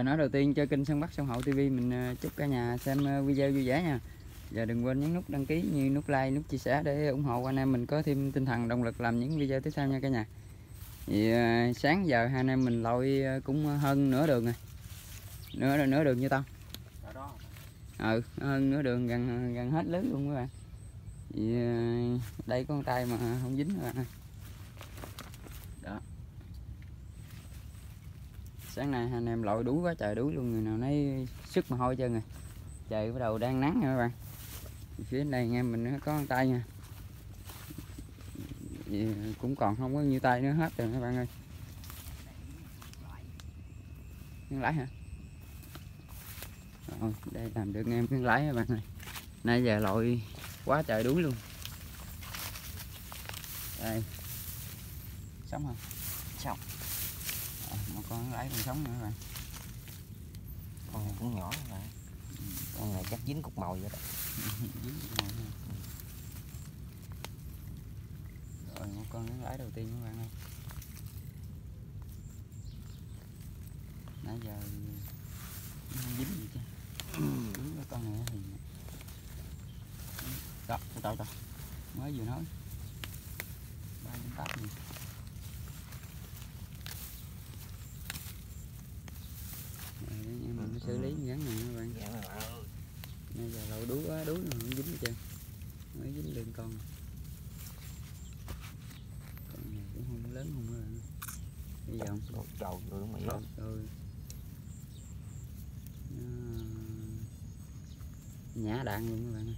lời nói đầu tiên cho kênh sông Bắc Sông Hậu TV mình ờ, chúc cả nhà xem ờ, video vui vẻ nha. Và đừng quên nhấn nút đăng ký như nút like, nút chia sẻ để ủng hộ anh em mình có thêm tinh thần động lực làm những video tiếp theo nha cả nhà. Thì ờ, sáng giờ hai anh em mình lội cũng hơn nửa đường rồi. Nửa nửa đường như tao. Ừ, hơn nửa đường gần gần hết lưới luôn các bạn. Thì đây con tay mà không dính các bạn ơi. Đó. Sáng nay anh em lội đuối quá trời đuối luôn người nào nấy sức mà hôi trơn rồi. Trời bắt đầu đang nắng nha các bạn. Phía này anh em mình nó có tay nha. Thì cũng còn không có nhiêu tay nữa hết rồi các bạn ơi. Nhân lái hả? Rồi, đây làm được em nhân lái các bạn ơi. Nãy giờ lội quá trời đuối luôn. Đây. Sống không? Sống. Con lái còn sống nữa bạn. Con này cũng nhỏ rồi. Con này chắc dính cục mồi vậy đó. Dính ngồi nha. Rồi một con lái đầu tiên các bạn ơi. Nãy giờ dính gì chứ. Dính cái con này thì Đó, trời trời. Mới vừa nói. Ba đến tám gì. Rồi để anh em mình nó xử lý ngắn này các bạn. Dạ mấy bạn ơi. Bây giờ lậu đuối quá, đuối mà không dính hết trơn Mới dính lên con Con này cũng không lớn không rồi Bây giờ không Đồ trầu rồi mày Trời ơi. ơi Nó Nhả đạn luôn các bạn ơi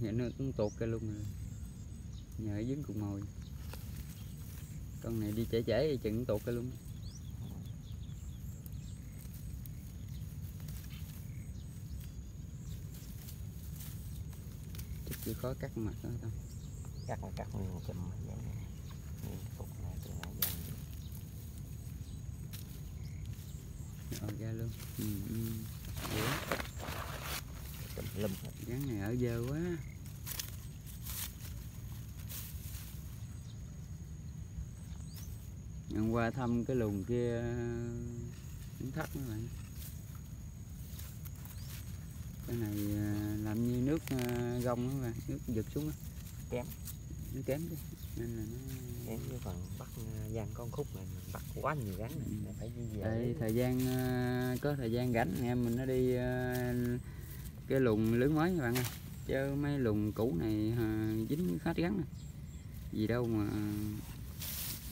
Giờ nó cũng tuột cây luôn rồi Nhờ dính cục mồi Con này đi trễ trễ thì chừng tuột cây luôn Chắc chịu khó cắt mặt đó không Cắt là cắt nguyên chùm vậy nè. Nguyên cục này từ này dần. Rồi ra luôn ừ, ừ. Ủa, Chùm lum hết. Dơ quá Hôm qua thăm cái luồng kia cũng thấp các bạn Cái này à, làm như nước à, gông các bạn, nước giật xuống á Kém. Nó kém chứ Nên là nó Nếu như phần bắt uh, gian con khúc này mình bắt quá nhiều rắn này. Ừ. Phải đi về. Đây thời gian à, có thời gian rảnh anh em mình nó đi à, cái luồng lưới mới các bạn ơi chứ mấy lùng cũ này à, dính khách gắn này gì đâu mà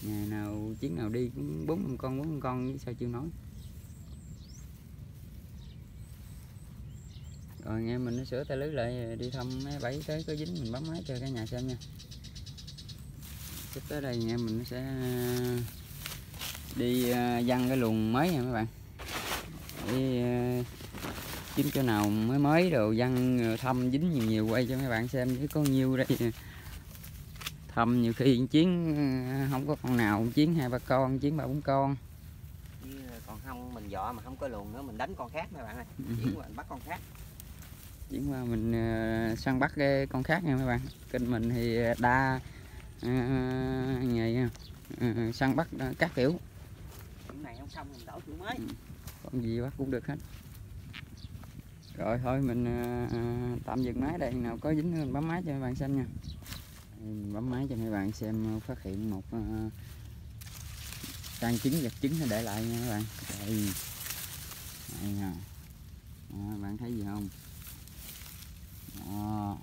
ngày nào chuyến nào đi cũng bốn năm con bốn năm con chứ sao chưa nói. Rồi anh em mình nó sửa tay lưới lại đi thăm mấy bẫy tới có dính mình bấm máy cho cả nhà xem nha. Sắp tới đây anh em mình nó sẽ ờ, đi ờ, văng cái luồng mới nha mấy bạn. Đi kiếm chỗ nào mới mới đồ văng rồi thăm dính nhiều nhiều quay cho mấy bạn xem chứ có nhiêu đây thăm nhiều khi chiến à, không có con nào chiến hai ba con chiến ba bốn con Chứ còn không mình dọ mà không có luồng nữa mình đánh con khác mấy bạn ơi. Ừ. Chỉ mình bắt con khác. chiến qua mình săn bắt cái con khác nha mấy bạn kênh mình thì đa à, nghề. À, săn bắt các kiểu Những này không xong mình đổi kiểu mới. con gì bắt cũng được hết rồi thôi mình à, à, tạm dừng máy đây. Nào có dính mình bấm máy cho mấy bạn xem nha. Mình bấm máy cho mấy bạn xem à, phát hiện một trang trứng vật trứng để lại nha mấy bạn. Đây. Đây nè. À, bạn thấy gì không? À,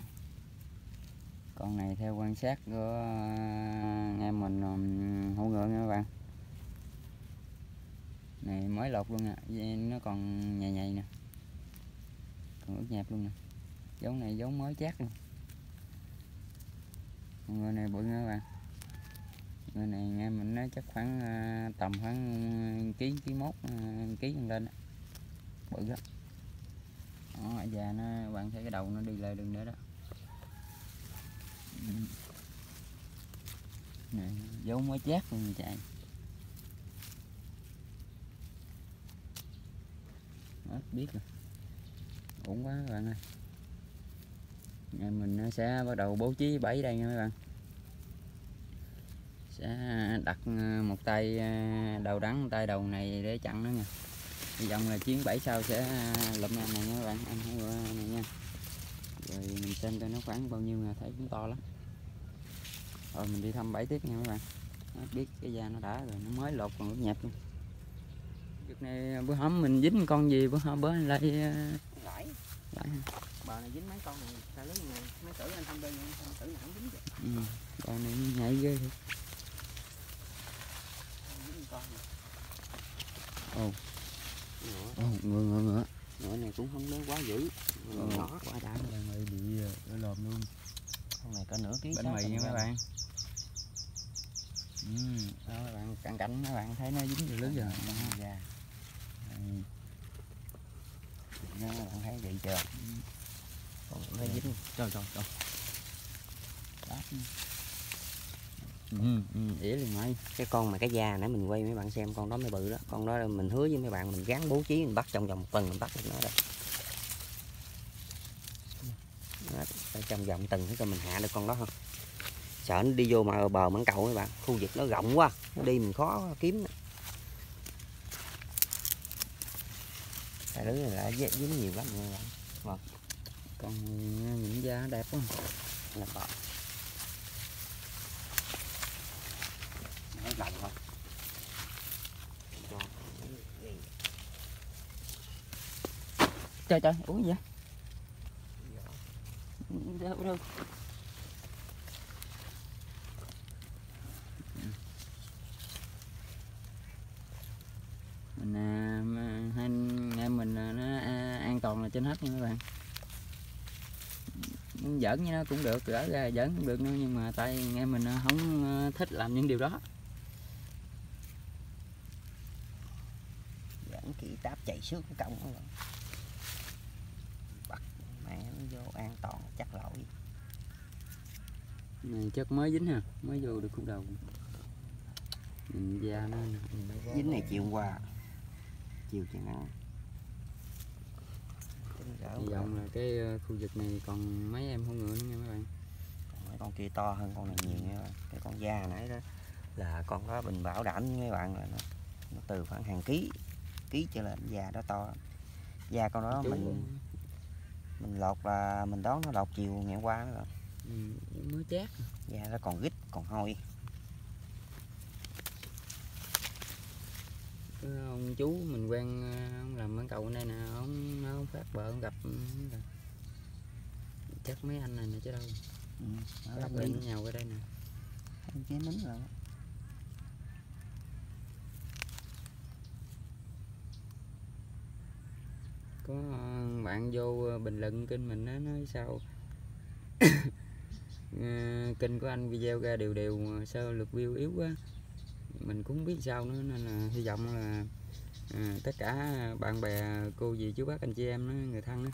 con này theo quan sát của anh em mình um, hữu nha các bạn. Này mới lột luôn nè. Nó còn nhầy nhầy nè ướt nhẹp luôn nè. Giống này giống mới chát luôn. Người này bự nha các bạn. Người này nghe mình nói chắc khoảng ờ, tầm khoảng ờ, ký ký mốt ờ, ký lên đó. bự lắm, đó ở già nó bạn thấy cái đầu nó đi lại đường nữa đó. Ừ. Này giống mới chát luôn chạy Đó, biết rồi ổn quá các bạn ơi. Ngày mình sẽ bắt đầu bố trí bẫy đây nha các bạn. Sẽ đặt ờ, một tay ờ, đầu đắng tay đầu này để chặn nó nha. Hy vọng là chuyến bảy sau sẽ ờ, lụm em này nha các bạn, anh thấy qua này nha. Rồi mình xem coi nó khoảng bao nhiêu là thấy cũng to lắm. Rồi mình đi thăm bẫy tiếp nha các bạn. Nó biết cái da nó đã rồi, nó mới lột còn ướt nhẹp luôn. Việc này bữa hổm mình dính con gì, bữa hôm bữa lấy lại bờ này dính mấy con này sao lớn này mấy tử anh không bên không tử nặng dính vậy ừ. con này nhảy ghê thiệt. dính con này. Ồ. Ngựa. ồ ngựa ngựa ngựa. ngựa này cũng không lớn quá dữ. Ồ, Ngựa nhỏ. quá đã bạn ơi bị ờ, lồm luôn. Con này cỡ nửa ký bánh mì nha mấy bạn. Ừ. đó các bạn cận cảnh các bạn thấy nó dính được lớn rồi Đó, da Ừ. nó bạn thấy vậy chưa? Còn nó dính. Trời trời trời ừ, ừ, liền mày. Cái con mà cái da nãy mình quay mấy bạn xem con đó mới bự đó. Con đó mình hứa với mấy bạn mình gắn bố trí mình bắt trong vòng một tuần mình bắt được nó đó, phải trong vòng tuần thế coi mình hạ được con đó không sợ nó đi vô mà bờ mảng cầu mấy bạn khu vực nó rộng quá nó đi mình khó kiếm nè. Cái lưới này là dính nhiều lắm. Các bạn còn những da đẹp quá. Là bọ nó rộng thôi trời trời uống gì vậy? Đâu đâu mình à, mà hai anh em mình à, nó à, an toàn là trên hết nha các bạn. Giỡn với nó cũng được gỡ ra giỡn cũng được nữa nhưng mà tại anh em mình à, không à, thích làm những điều đó. Dẫn kỹ táp chạy xước cái cổng rồi. bắt mẹ nó vô an toàn chắc lỗi. Này chất mới dính ha mới vô được khúc đầu. Nhìn da nó dính này chiều qua chiều trời nắng hy vọng là cái ờ, khu vực này còn mấy em không ngựa nữa nha các bạn. Còn mấy con kia to hơn con này nhiều nha. Cái con da nãy đó là con đó mình bảo đảm với mấy bạn là nó, nó từ khoảng hàng ký ký trở lên da đó to da con đó Chú- mình mình lột là mình đón nó lột chiều ngày hôm qua đó rồi ừ, mới chát. Da nó còn rít còn hôi ông chú mình quen ờ, ông làm bán cầu ở đây nè ông ông phát vợ ông gặp ừ, chắc mấy anh này nè chứ đâu. Ừ. nó lắp bên nhau ở đây nè. Ăn chế nín rồi. Có ờ, bạn vô ờ, bình luận kênh mình á nói sao? Kênh của anh video ra đều đều sao lượt view yếu quá mình cũng biết sao nữa nên là hy vọng là à, tất cả bạn bè cô dì chú bác anh chị em đó, người thân đó,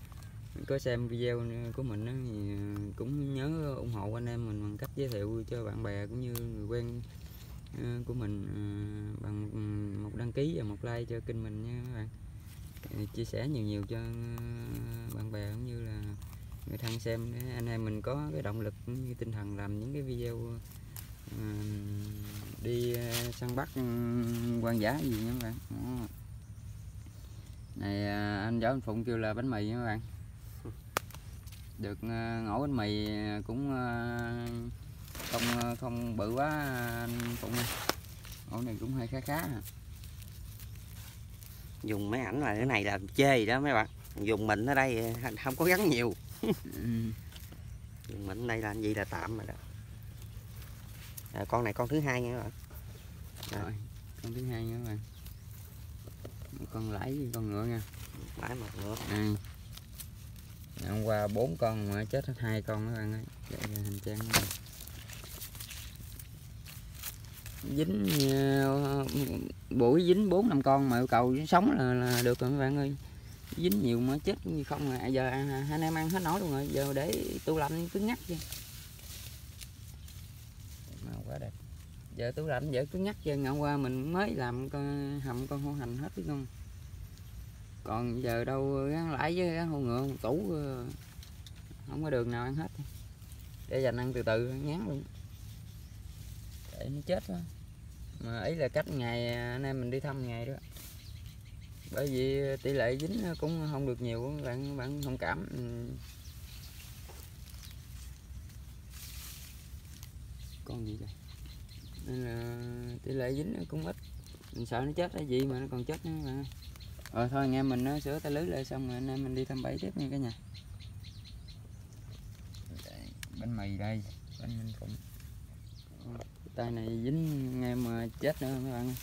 có xem video của mình đó, thì à, cũng nhớ ủng hộ anh em mình bằng cách giới thiệu cho bạn bè cũng như người quen à, của mình à, bằng một đăng ký và một like cho kênh mình nha các bạn. Chia sẻ nhiều nhiều cho bạn bè cũng như là người thân xem để anh em mình có cái động lực cũng như tinh thần làm những cái video đi ờ, săn bắt ừ, hoang dã gì nha các bạn Đó. này ờ, anh võ anh phụng kêu là bánh mì nha các bạn được ờ, ngổ bánh mì cũng không không bự quá anh phụng ơi ngổ này cũng hơi khá khá à. dùng mấy ảnh là cái này là chê đó mấy bạn dùng mình ở đây không có gắn nhiều Ừ. dùng mình ở đây là gì là tạm rồi đó à, con này con thứ hai nha các bạn. Dạ. rồi con thứ hai nha các bạn. Con lãi với con ngựa nha. Lái một nữa à. hôm qua bốn con mà chết hết hai con các bạn ơi. Vậy là hành trang này. dính ờ, buổi dính bốn năm con mà yêu cầu sống là, là được rồi các bạn ơi. Dính nhiều mà chết như không à. Giờ à, hai anh em ăn hết nổi luôn rồi. Giờ để tủ lạnh cứng nhắc chứ màu quá đẹp. Giờ tôi lạnh giờ cứ nhắc cho ngày hôm qua mình mới làm con, hầm con hô hành hết, biết không? Còn giờ đâu gắn lãi với gắn hô ngựa tủ ờ, không có đường nào ăn hết. Để dành ăn từ từ, ngán luôn. Để nó chết đó. mà ấy là cách ngày à, anh em mình đi thăm ngày đó. Bởi vì tỷ lệ dính cũng không được nhiều các bạn bạn thông cảm. Ừ. Con gì đây nên là tỷ lệ dính nó cũng ít. Mình sợ nó chết cái gì mà nó còn chết nữa rồi thôi anh em mình nó sửa tay lưới lại xong rồi anh em mình đi thăm bẫy tiếp nha cả nhà. Bánh mì đây bánh minh phụng tay này dính nghe mà chết nữa mấy bạn ơi.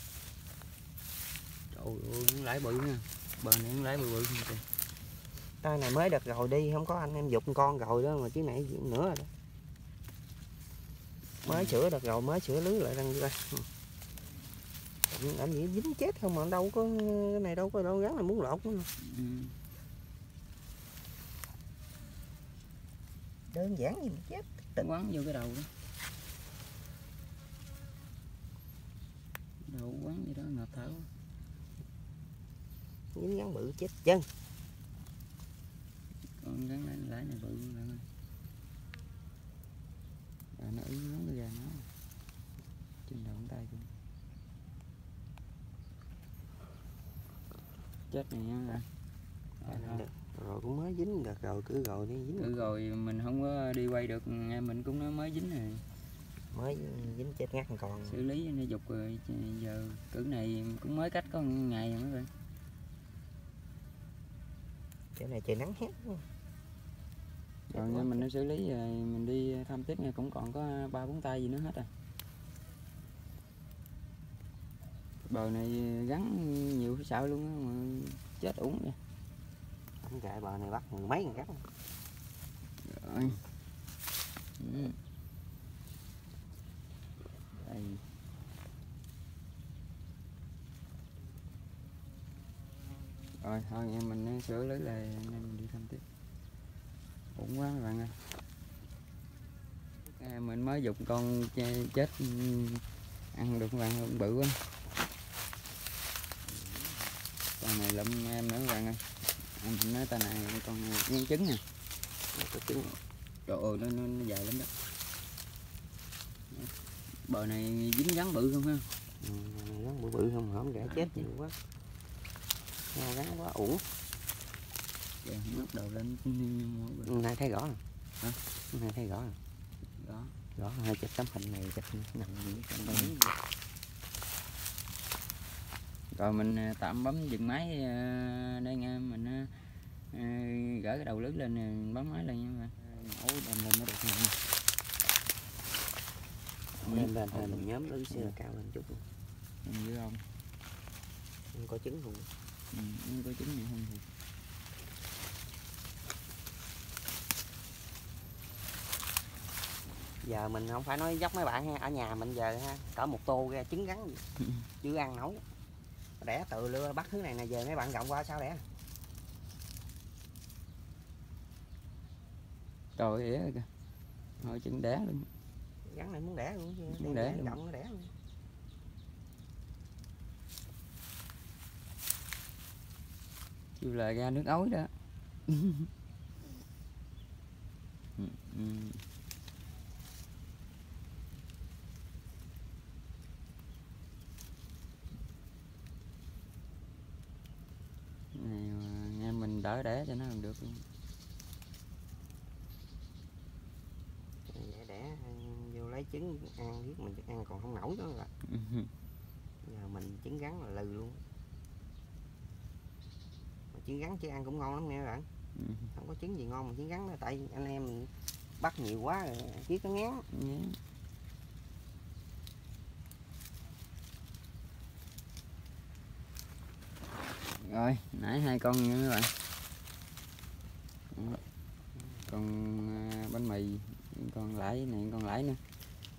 trời ơi nó lái bự nha. Bờ này nó lái bự bự tay này mới đợt rồi đi không có anh em dục con rồi đó mà chứ nãy nữa rồi đó mới sửa đợt rồi mới sửa lưới lại răng coi anh nghĩ dính chết không mà đâu có cái này đâu có đâu gắn là muốn lột nữa ừ. đơn giản gì mà chết. Tỉnh quắn vô cái đầu đó. Đầu quắn gì đó ngợp thở. Dính gắn bự chết chân. Con gắn lại lái này bự bạn ơi nó ý nó cái gà nó. Trên đầu ngón tay luôn chết này nha Rồi thôi. rồi cũng mới dính đợt rồi cứ rồi đi dính Thử rồi mình không có đi quay được mình cũng nói mới dính rồi. Mới dính chết ngắt còn xử lý nó dục rồi giờ cử này cũng mới cách có ngày rồi mấy bạn. Chỗ này trời nắng hết rồi nha mình nó xử lý rồi mình đi thăm tiếp nha cũng còn có ba bốn tay gì nữa hết à. Bờ này gắn nhiều cái sợ luôn á mà chết uổng vậy. Không kệ bờ này bắt mười mấy ngàn cắt rồi. Ừ. đây. Rồi thôi em mình lưới là anh em mình đi thăm tiếp ổn quá các bạn ơi. À, mình mới dục con ch- chết ừ, ăn được các bạn ơi, bự quá. Con này lụm em nữa các bạn ơi. Em nói tay này con nhân trứng nè. Có trứng trời ơi nó, nó, nó dài lắm đó. Bờ này dính rắn bự không ha? Ừ, gắn bự bự không hổm để chết nhiều quá. Gắn quá uổng Dạ, đầu lên nay thấy rõ rồi Hả? nay thấy rõ rồi đó rõ hai chụp tấm hình này chụp nằm trong đây rồi mình à, tạm bấm dừng máy à, đây nha. Mình à, gỡ cái đầu lưới lên rồi bấm máy lên nha bạn. Mẫu đem lên nó được nha. Lên lên thôi mình nhóm lưới sẽ là cao lên chút mình dưới không. Không có trứng không ừ, không có trứng gì không thì giờ mình không phải nói dốc mấy bạn ha ở nhà mình giờ ha cỡ một tô ra trứng gắn gì. chưa ăn nổi. Đẻ tự lưa bắt thứ này nè giờ mấy bạn gọng qua sao đẻ? Trời ế kìa. Hồi trứng đẻ luôn. Gắn này muốn đẻ luôn chứ Muốn đẻ về gọng nó đẻ luôn. Kêu là ra nước ối đó. Ừ, ừ. này mà nghe mình đỡ đẻ cho nó làm được luôn. Đẻ vô lấy trứng ăn biết mình ăn còn không nổi nữa rồi. Giờ mình trứng gắn là lừ luôn. Mà trứng gắn chứ ăn cũng ngon lắm các bạn. Ừ, không có trứng gì ngon mà trứng gắn đó tại anh em mình bắt nhiều quá rồi chiếc nó ngán. Rồi nãy hai con nha các bạn Con à, bánh mì con lãi này con lãi nữa.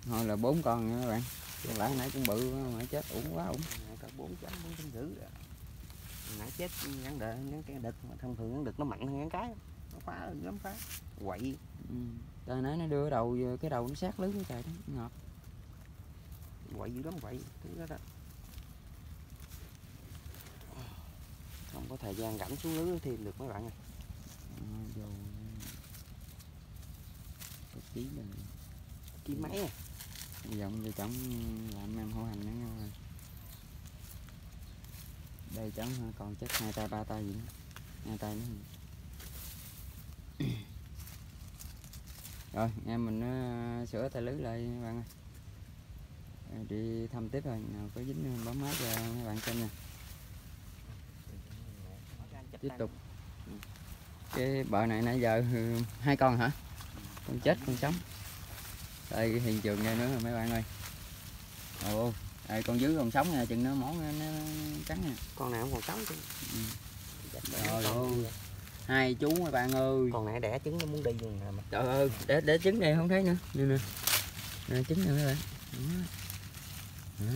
Thôi là bốn con nha các bạn. Con lãi nãy cũng bự mà chết uổng quá uổng. Có bốn chấm bốn rưỡi rồi nãy chết gắn đợt gắn cái đực mà thông thường gắn đực nó mạnh hơn gắn cái. Nó phá lắm phá. Quậy. Ừ. Tại nãy nó đưa đầu vô- cái đầu nó sát lưới cái trời đó. Ngọt. Quậy dữ lắm quậy thứ đó đó. Không có thời gian rảnh xuống lưới thêm được mấy bạn ơi à, vô cái tí là kiếm máy à vòng vô trong làm em hổ hành nữa nha. Các bạn đây ha, còn chắc hai tay ba tay gì nữa. Hai tay nữa. Rồi em mình nó sửa tay lưới lại các bạn ơi. Đi thăm tiếp rồi. Nào có dính bấm máy cho mấy bạn xem nha. Tiếp tục cái bờ này nãy giờ ừ, hai con hả? Con chết con sống. Đây hiện trường đây nữa rồi mấy bạn ơi. Ồ đây con dưới còn sống nha chừng nó món nó, nó trắng nè con này không còn sống chứ. Ừ. Con kia. hai chú mấy bạn ơi. Con này đẻ trứng nó muốn đi luôn nè trời ơi để để trứng đây không thấy nữa. Nè nè. Nè trứng nè mấy bạn. Đó.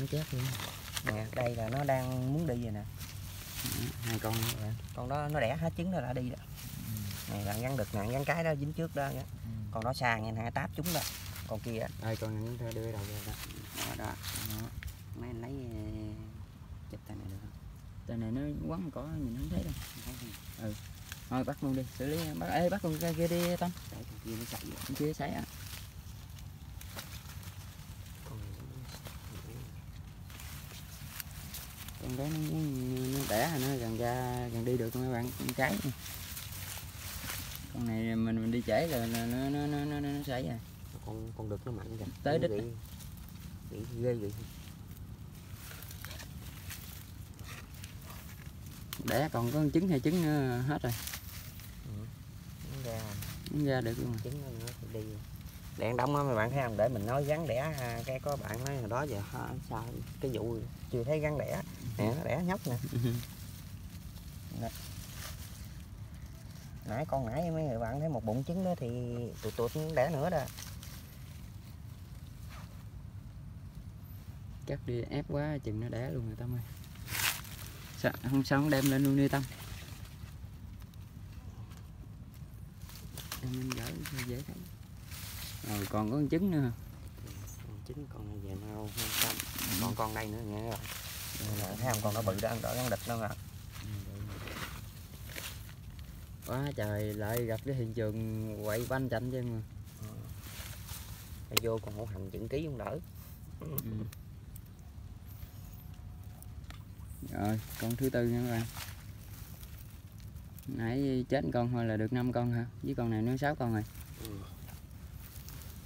Nó chết luôn. Nè đây là nó đang muốn đi rồi nè hai con nữa các bạn con đó nó đẻ hết trứng nó đã đi đó này là gắn đực nè gắn cái đó dính trước đó. Nha con đó xa nghe hai táp chúng đó. Con kia. Đây con đưa đầu ra đó. Đó đó, đó. mấy anh lấy ờ, chụp tay này được không? Tay này nó quấn có nhìn không thấy đâu. Ừ. Thôi bắt luôn đi xử lý. Bắt ê bắt con kia đi tâm. Để con kia nó chạy con kia sấy à con đó nó muốn đẻ rồi nó gần ra gần đi được mấy bạn con cái. Con này mình mình đi trễ là, là nó nó nó nó, nó sấy à nó- con con đực nó mạnh kìa. Tới Nó đích. bị- ghê vậy. Đẻ còn có trứng hay trứng nữa hết rồi. Nó ra. Ra được luôn trứng nó nữa thì đi đèn đông á mấy bạn thấy không? Để mình nói gắn đẻ ha, cái có bạn nói hồi đó giờ sao cái vụ chưa thấy gắn đẻ. Nè nó đẻ nhóc nè. Nãy con nãy mấy người bạn thấy một bụng trứng đó thì tụt tụt đẻ nữa đó. Chắc đi ép quá chừng nó đẻ luôn rồi tâm ơi. Sao không sao không đem lên luôn đi tâm. Gỡ cho dễ thấy rồi còn có con trứng nữa hả? Còn trứng con này về nó không xong còn con đây nữa nghe các bạn Rồi, thấy không con nó bự đó đỡ gắn địch đó mà quá trời lại gặp cái hiện trường quậy banh chạnh chứ mà. Phải vô còn hổ hành chừng ký không đỡ. Ừ. rồi con thứ tư nha các bạn. Nãy chết con thôi là được 5 con hả? Với con này nó 6 con rồi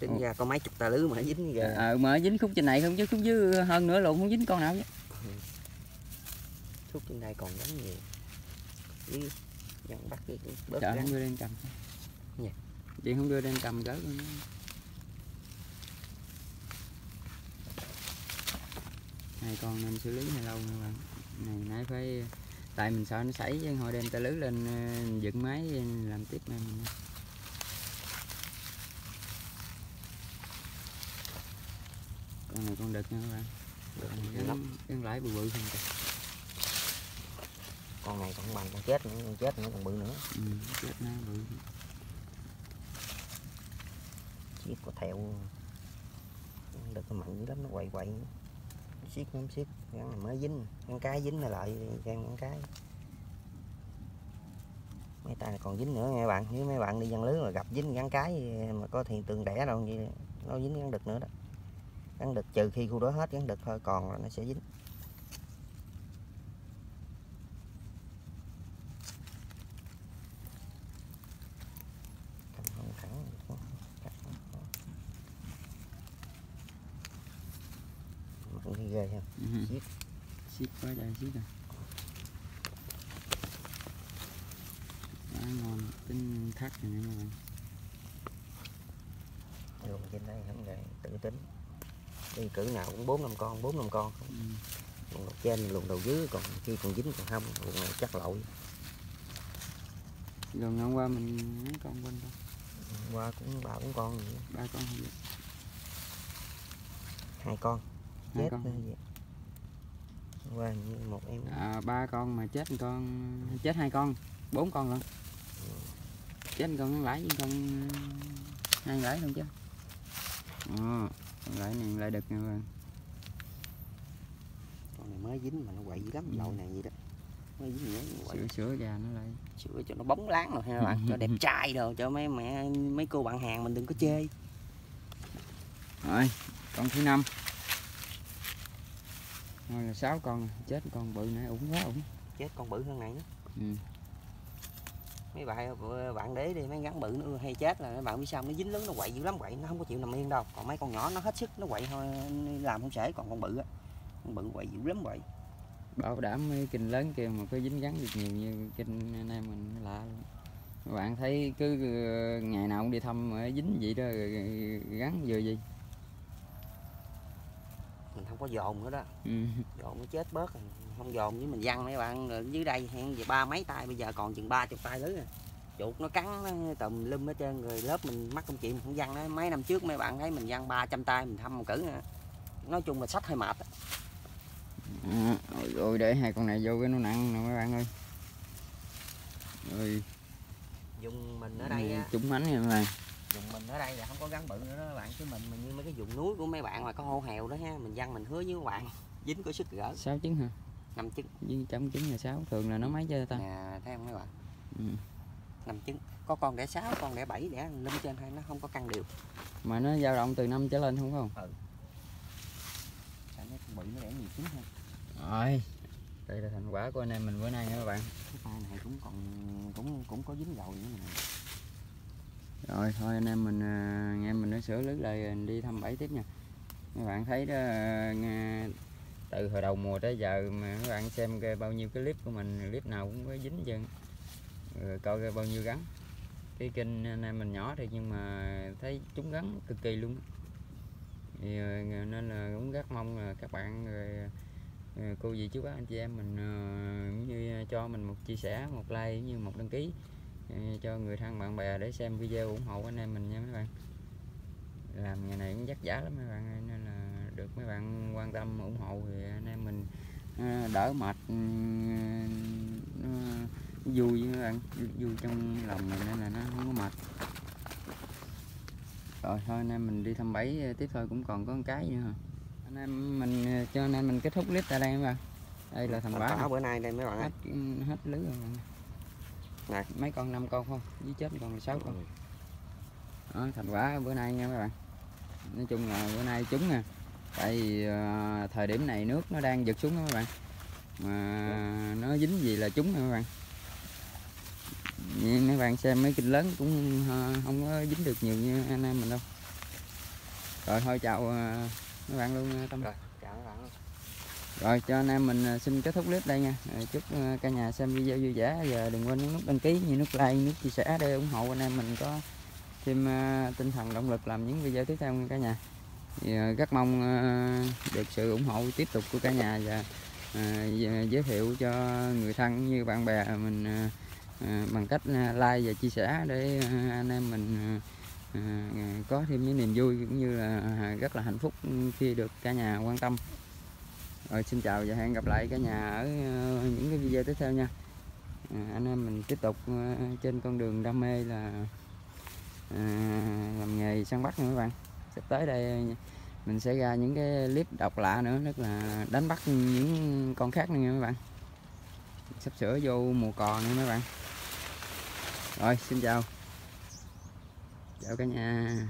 tính ra có mấy chục tà lưới mà dính kìa. Ờ mà dính khúc trên này không chứ khúc dưới hơn nữa luôn không dính con nào chứ. Thuốc trên đây còn gắn nhiều. Ý, dân bắt cái bớt gắn không đưa lên cầm. Dạ. chị không đưa lên cầm gỡ luôn. Hai con nên xử lý hơi lâu nha bạn. Này nãy phải tại mình sợ nó xảy chứ hồi đem tay lưới lên ờ, dựng máy làm tiếp này mình con này con đực nha các bạn. Này gắn, gắn lãi bự bự không kìa. Con này còn bằng con chết nữa con chết nữa còn bự nữa. Ừ, chết nó bự siết có theo được cái mạnh dữ lắm nó quậy quậy. Siết nó siết gắn này mới dính. Gắn cái dính lại lại gắn gắn cái. Mấy tay này còn dính nữa nghe bạn nếu mấy bạn đi dân lưới mà gặp dính gắn cái mà có hiện tượng đẻ đâu vậy nó dính gắn đực nữa đó gắn đực trừ khi khu đó hết gắn đực thôi còn là nó sẽ dính. Ghê ha. Ừ. Siết. siết quá trời siết rồi quá ngon tính thắt này nha các bạn. Đường trên đây không vậy tự tính đi cử nào cũng bốn năm con bốn năm con ừ. luồng đầu trên luồng đầu dưới còn khi còn dính còn không luồng này chắc lội rồi hôm qua mình mấy con quanh đâu qua cũng ba bốn con vậy. ba con không vậy? hai con Hai chết con. vậy. qua một em à, ba con mà chết con chết hai con bốn con lận chết một con lãi với con hai lãi không chứ ờ con lãi này lại đực nè các bạn. Con này mới dính mà nó quậy dữ lắm Ừ. này vậy đó. Mới dính nữa quậy. Sữa sữa gà nó lại. Sửa cho nó bóng láng rồi ha các bạn cho đẹp trai rồi cho mấy mẹ mấy cô bạn hàng mình đừng có chê. Rồi con thứ năm. Thôi là sáu con chết con bự nãy ủng quá ủng. Chết con bự hơn này nữa. Ừ. mấy bạn bạn để đi mấy gắn bự nữa hay chết là mấy bạn biết sao nó dính lớn nó quậy dữ lắm quậy nó không có chịu nằm yên đâu. Còn mấy con nhỏ nó hết sức nó quậy thôi làm không trễ còn con bự á con bự quậy dữ lắm quậy. Bảo đảm mấy kinh lớn kêu mà có dính gắn được nhiều như kinh anh em mình lạ luôn. Bạn thấy cứ ngày nào cũng đi thăm mà dính vậy đó gắn vừa gì? Mình không có dồn nữa đó. Ừ. dồn nó chết bớt rồi. Không dồn với mình văng mấy bạn rồi dưới đây hẹn về ba mấy tay bây giờ còn chừng ba chục tay lưới rồi chuột nó cắn nó tùm lum hết trơn rồi lớp mình mắc công chuyện mình không văng đó mấy năm trước mấy bạn thấy mình văng 300 tay mình thăm một cử nữa. nói chung là sách hơi mệt á. à, ôi, ôi để hai con này vô cái nó nặng nè mấy bạn ơi. Rồi. Dùng mình ở đây á. trúng mánh nha mấy bạn. Dùng mình ở đây là không có gắn bự nữa đó các bạn chứ mình mà như mấy cái vùng núi của mấy bạn mà có hô hèo đó ha mình văng mình hứa với các bạn dính có sức gỡ. Sáu trứng hả năm trứng. Với trăm trứng là sáu thường là nó mấy chơi ta? Nè thấy không mấy bạn? Ừ. năm trứng. Có con đẻ sáu con đẻ bảy đẻ lum trên hai nó không có cân đều. Mà nó dao động từ năm trở lên không không? Tại mấy con bự nó đẻ nhiều trứng hơn? Rồi. Đây là thành quả của anh em mình bữa nay nha các bạn. Cái tay này cũng còn cũng cũng có dính dầu nữa nè. Rồi thôi anh em mình à, anh em mình nó sửa lưới lại rồi đi thăm bẫy tiếp nha. Các bạn thấy đó à, từ hồi đầu mùa tới giờ mà các bạn xem cái bao nhiêu cái clip của mình clip nào cũng có dính chân rồi coi bao nhiêu gắn. Cái kênh anh em mình nhỏ thì nhưng mà thấy chúng gắn cực kỳ luôn. Thì, ờ, nên là cũng rất mong là các bạn rồi ờ, cô dì chú bác anh chị em mình ờ, cũng như cho mình một chia sẻ một like cũng như một đăng ký cho người thân bạn bè để xem video ủng hộ anh em mình nha mấy bạn. Làm ngày này cũng vất vả lắm mấy bạn nên là được. Mấy bạn quan tâm ủng hộ thì anh em mình ờ, đỡ mệt ừ, vui với bạn vui trong lòng này nên là nó không có mệt. Rồi thôi anh em mình đi thăm bẫy ờ, tiếp thôi cũng còn có một cái nữa. Hả anh em mình ờ, cho anh em mình kết thúc clip tại đây các bạn đây là quả quả bữa nay đây mấy bạn hết ơi ừ, hết lưới rồi. Nè. mấy con năm con không? Với chết còn sáu con. Đó, thành quả bữa nay nha các bạn. Nói chung là bữa nay trúng nè tại vì ờ, thời điểm này nước nó đang giật xuống đó các bạn. Mà nó dính gì là trúng nha các bạn. Nhìn mấy bạn xem mấy kinh lớn cũng ờ, không có dính được nhiều như anh em mình đâu. Rồi thôi chào ờ, mấy bạn luôn ờ, tâm. Rồi chào các bạn luôn. Rồi cho anh em mình ờ, xin kết thúc clip đây nha. Chúc ờ, cả nhà xem video vui vẻ. Giờ đừng quên nhấn nút đăng ký như nút like nút chia sẻ để ủng hộ anh em mình có thêm ờ, tinh thần động lực làm những video tiếp theo nha cả nhà thì, ờ, rất mong ờ, được sự ủng hộ tiếp tục của cả nhà và ờ, giới thiệu cho người thân như bạn bè mình bằng cách like và chia sẻ để anh em mình có thêm những niềm vui cũng như là rất là hạnh phúc khi được cả nhà quan tâm. Rồi xin chào và hẹn gặp lại cả nhà ở những cái video tiếp theo nha. Anh em mình tiếp tục trên con đường đam mê là làm nghề săn bắt nha các bạn sắp tới đây, mình sẽ ra những cái clip độc lạ nữa, tức là đánh bắt những con khác nữa nha các bạn. Sắp sửa vô mùa cò nữa mấy bạn. Rồi, xin chào. Chào cả nhà.